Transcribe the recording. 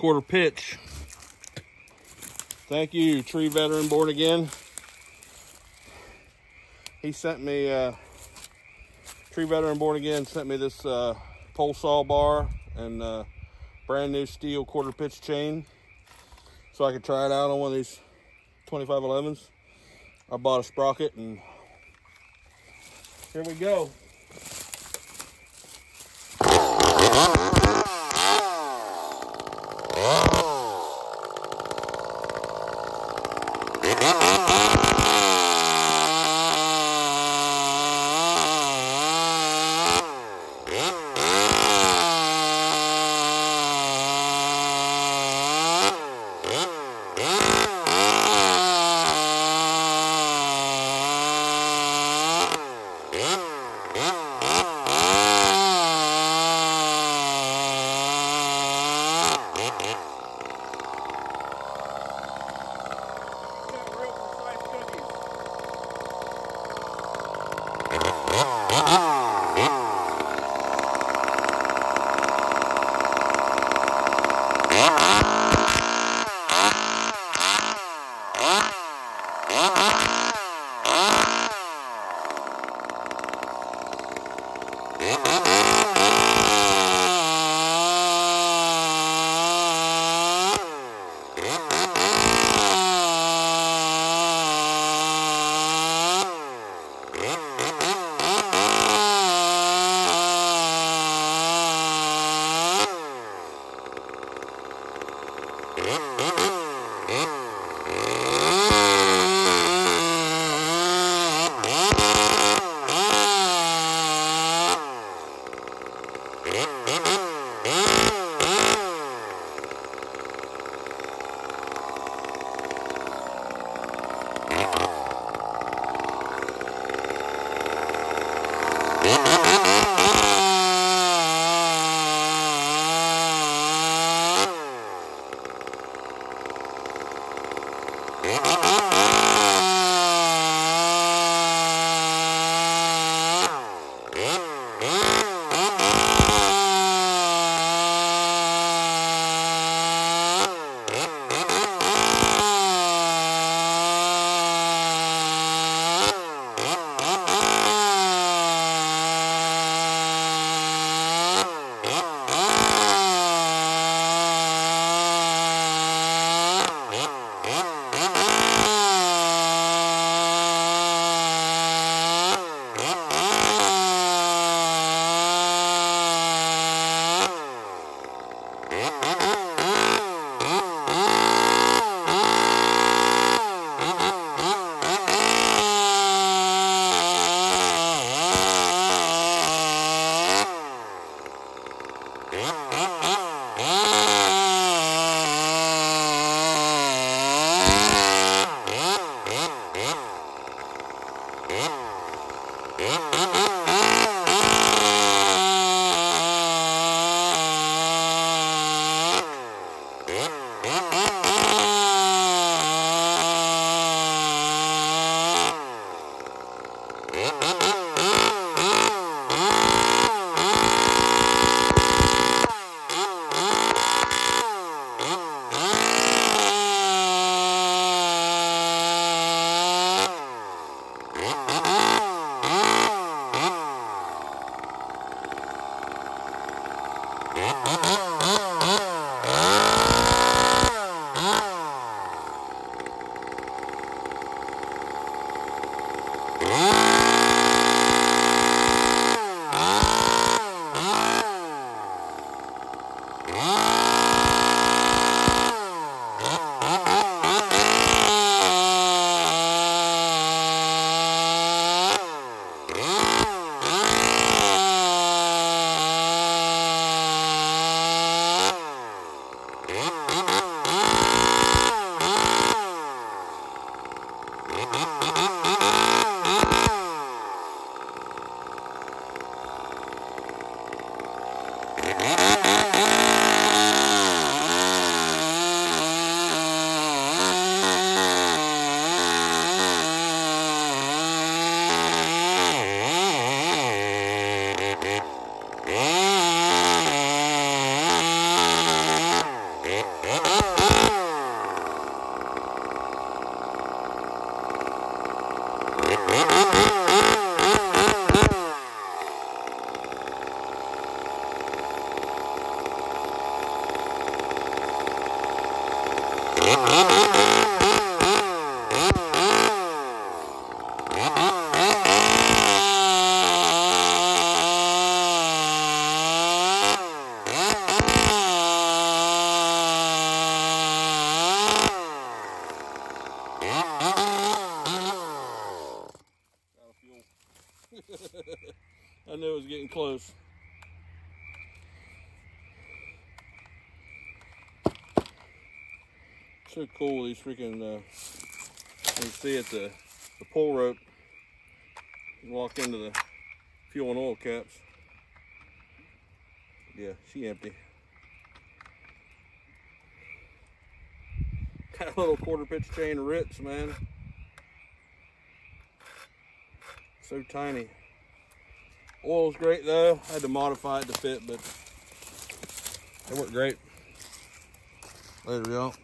quarter pitch. Thank you, tree veteran born again. He sent me, uh, tree veteran born again sent me this uh, pole saw bar and uh, brand new steel quarter pitch chain so I could try it out on one of these 2511s. I bought a sprocket and here we go. Yeah. Knew it was Yeah. Close. So cool, these freaking, uh, you see it, the, the pull rope, walk into the fuel and oil caps. Yeah, she empty. That little quarter pitch chain rips, man. So tiny. Oil's great though. I had to modify it to fit, but it worked great. Later, y'all.